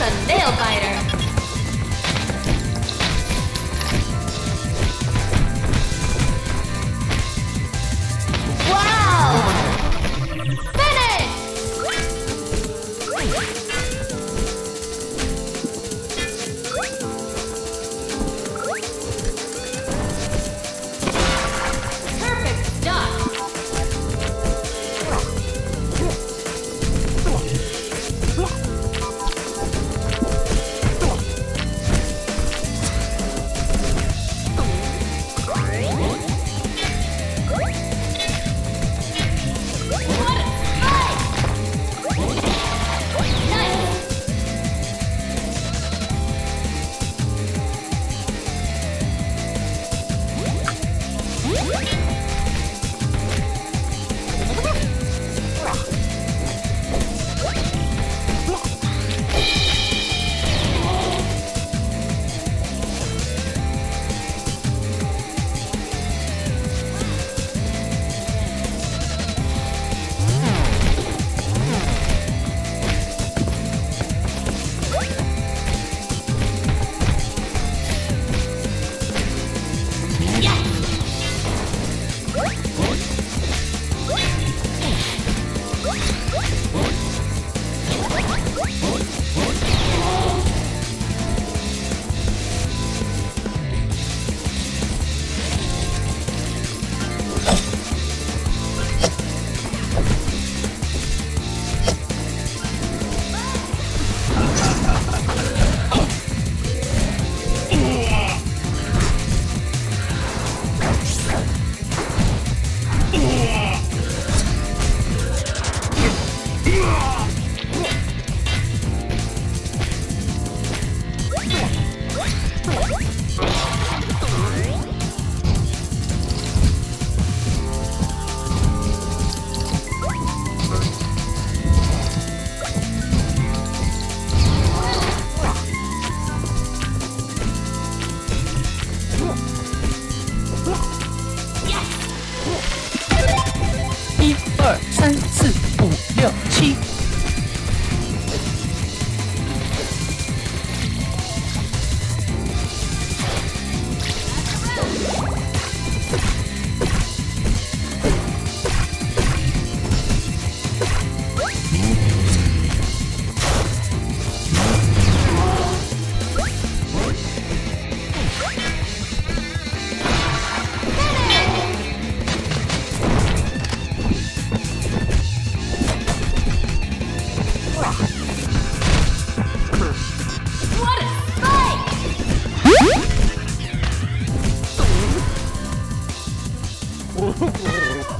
A nail biter. ハハハハ!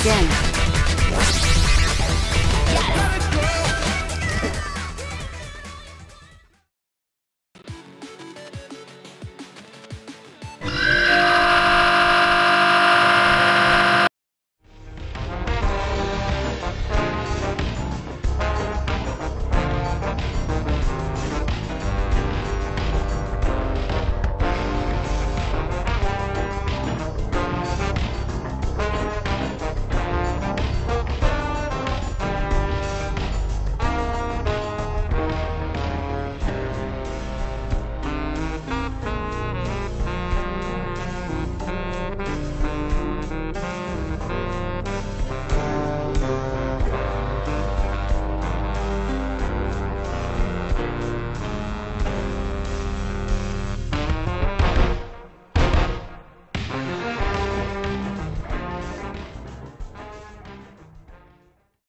again.